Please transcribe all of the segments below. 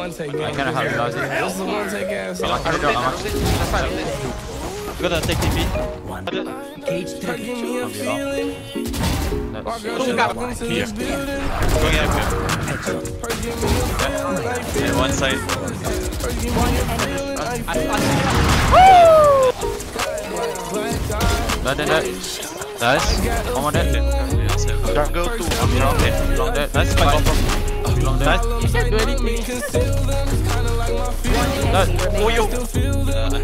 one take game. I cannot help Lousy. This is a one take game. So I'm actually I'm actually That's fine. I'm gonna take TP. give me a feeling. That's Girl, walk into this building. Going out here. First give me a feeling. I feel And one side. Nice. One more dead. Jungle two. Long dead. Long dead. Nice. Combo. Long dead. Nice. Do anything. you. Them. Uh, the.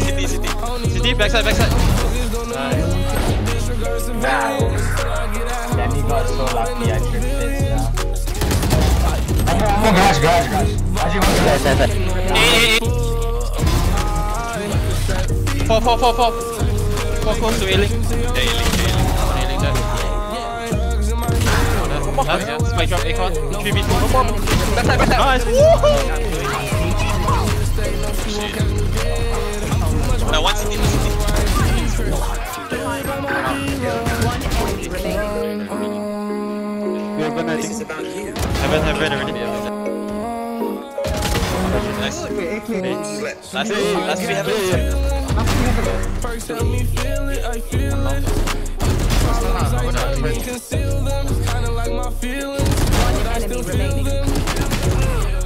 City city. Nice. City, backside, backside. He got so lucky I tripped yeah. Oh, garage, garage, garage. Actually, one garage. Hey, hey, hey. Four, four, four, four. Four close. Yeah, Ailing, dead. Nice, yeah. Spike drop, Akon. 3v2. No problem. Backside, backside. Nice. No, one city, one city. We're gonna think Heaven, heaven, already. Nice. Last, last. I can't conceal them. It's kinda like my feelings. But I still feel them.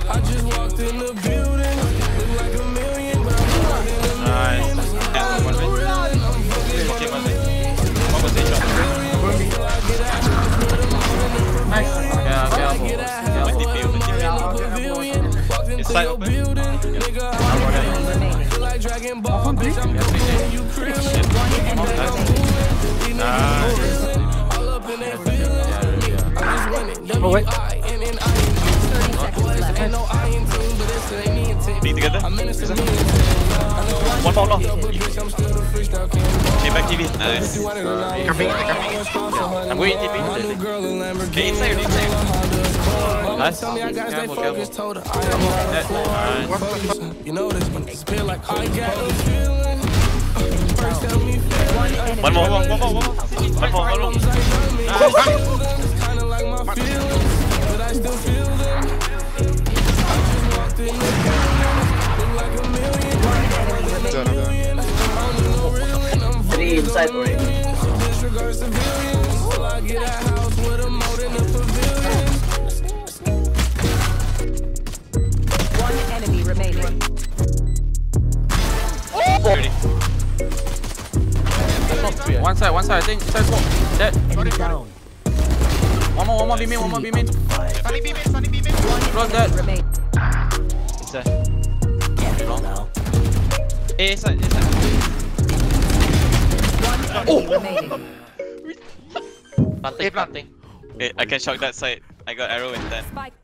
I just walked in the building. Look like a million, but I'm not in a Nice. Yeah, one mid. Okay, one one TP. It's like I'm doing you crib. Nice. Be together. I'm in a cement. One more, no. Bitch, I'm still the freestyle king. Okay, back TV. Nice. I'm going My new TP. in Okay, inside, inside. Nice. Careful, careful. Nice. not focused. You know this when it's feel like I got a feeling. First tell me feeling. One more, one more, one more, one more. One more, the pavilion. One enemy remaining. Thirty. One side, one side. I think side smoke. Dead. One more, one more. B main, one more. B main. Close dead. Remain. Inside. A side, A side. Remaining. Planting, planting. Hey, I can shock that side. I got arrow in 10. Spike